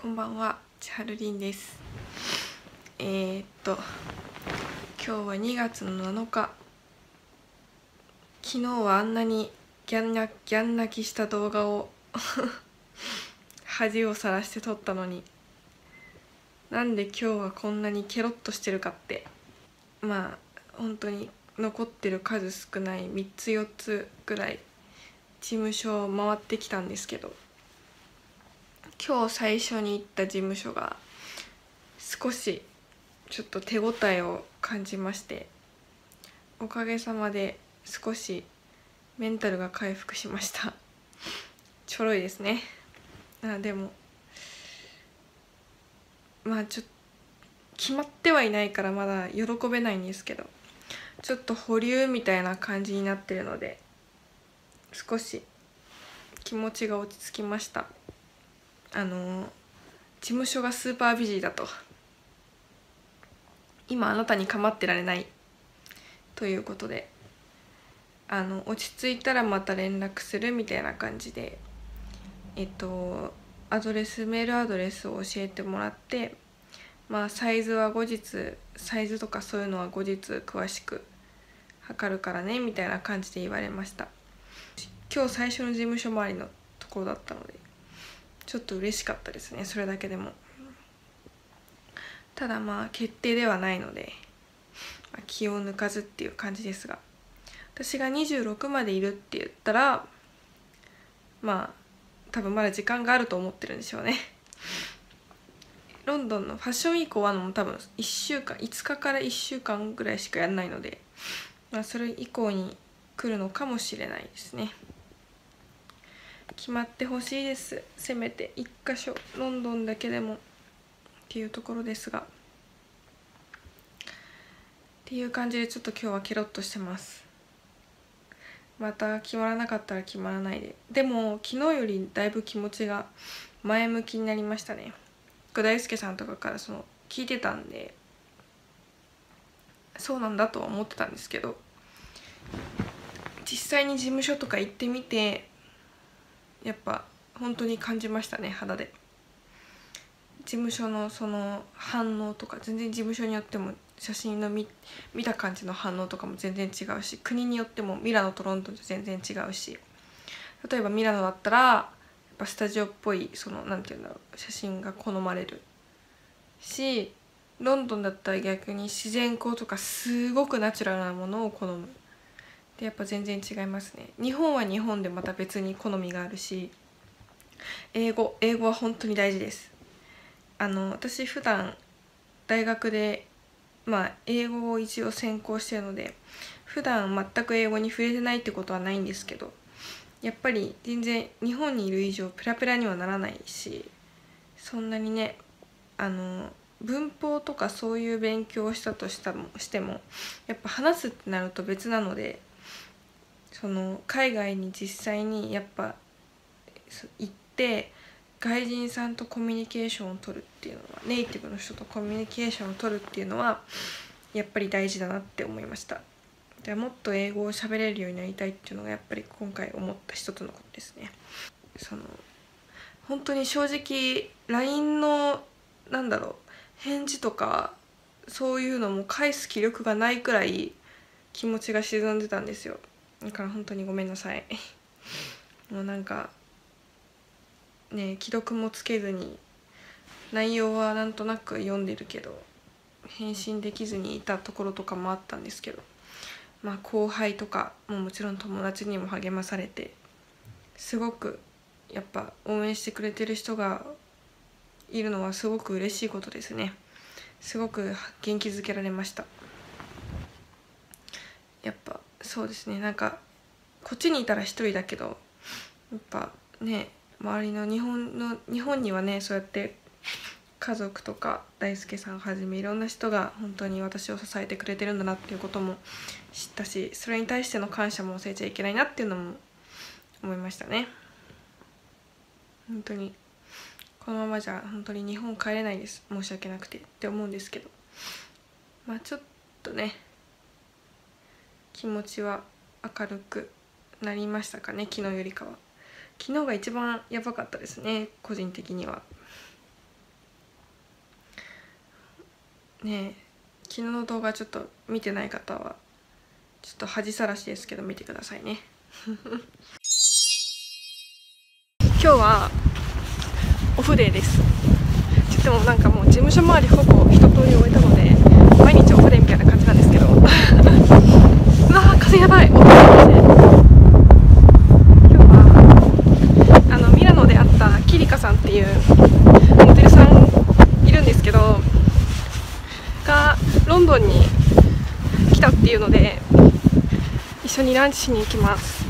こんばんは千春りんです。えー、っと今日は2月の7日。昨日はあんなにギャンなギャン泣きした動画を 恥をさらして撮ったのに。なんで今日はこんなにケロッとしてるかって。まあ本当に残ってる数少ない3つ4つぐらい事務所を回ってきたんですけど。今日最初に行った事務所が少しちょっと手応えを感じましておかげさまで少しメンタルが回復しました。ちょろいですね。あでもまあちょっと決まってはいないからまだ喜べないんですけどちょっと保留みたいな感じになってるので少し気持ちが落ち着きました。あの事務所がスーパービジーだと。今あなたに構ってられない。ということであの落ち着いたらまた連絡するみたいな感じでえっとアドレスメールアドレスを教えてもらってまあサイズは後日サイズとかそういうのは後日詳しく測るからねみたいな感じで言われました。今日最初の事務所周りのところだったので。ちょっと嬉しかったですねそれだけでも。ただまあ決定ではないので、ま、気を抜かずっていう感じですが。私が26までいるって言ったらまあ多分まだ時間があると思ってるんでしょうね。ロンドンのファッションウィーク終わるのも多分1週間5日から1週間ぐらいしかやらないので、まあ、それ以降に来るのかもしれないですね。決まってほしいです。せめて1箇所ロンドンだけでもっていうところですが。っていう感じでちょっと今日はケロッとしてます。また決まらなかったら決まらないで。でも昨日よりだいぶ気持ちが前向きになりましたね。大輔さんとかからその聞いてたんでそうなんだとは思ってたんですけど実際に事務所とか行ってみてやっぱ本当に感じましたね肌で。事務所のその反応とか全然事務所によっても写真の見見た感じの反応とかも全然違うし国によってもミラノとロンドンと全然違うし。例えばミラノだったらやっぱスタジオっぽいその何て言うんだろう写真が好まれるしロンドンだったら逆に自然光とかすごくナチュラルなものを好む。でやっぱ全然違いますね。日本は日本でまた別に好みがあるし英語英語は本当に大事です。あの私普段大学でまあ英語を一応専攻してるので普段全く英語に触れてないってことはないんですけどやっぱり全然日本にいる以上ペラペラにはならないしそんなにねあの文法とかそういう勉強をしたとしたもしてもやっぱ話すってなると別なのでその海外に実際にやっぱ行って外人さんとコミュニケーションを取るっていうのはネイティブの人とコミュニケーションを取るっていうのはやっぱり大事だなって思いました。でもっと英語を喋れるようになりたいっていうのがやっぱり今回思った一つのことですね。その本当に正直 LINE のなんだろう返事とかそういうのも返す気力がないくらい気持ちが沈んでたんですよ。だから本当にごめんなさい。もうなんかね既読もつけずに内容はなんとなく読んでるけど返信できずにいたところとかもあったんですけどまあ後輩とかももちろん友達にも励まされてすごくやっぱ応援してくれてる人がいるのはすごく嬉しいことですね。すごく元気づけられました。やっぱそうですね。なんかこっちにいたら一人だけどやっぱね周りの日本の日本にはねそうやって家族とか大輔さんはじめいろんな人が本当に私を支えてくれてるんだなっていうことも知ったしそれに対しての感謝も忘れちゃいけないなっていうのも思いましたね。本当にこのままじゃ本当に日本帰れないです。申し訳なくてって思うんですけど。まあちょっとね気持ちは明るくなりましたかね？昨日よりかは。昨日が一番やばかったですね個人的には。ね昨日の動画ちょっと見てない方はちょっと恥さらしですけど見てくださいね。今日はオフデーです。でもなんかもう事務所周りほぼ一通り終えたので毎日オフデーみたいな感じなんですけど。うわ風やばい。今日はあのミラノで会ったキリカさんっていうモデルさんいるんですけどがロンドンに来たっていうので一緒にランチしに行きます。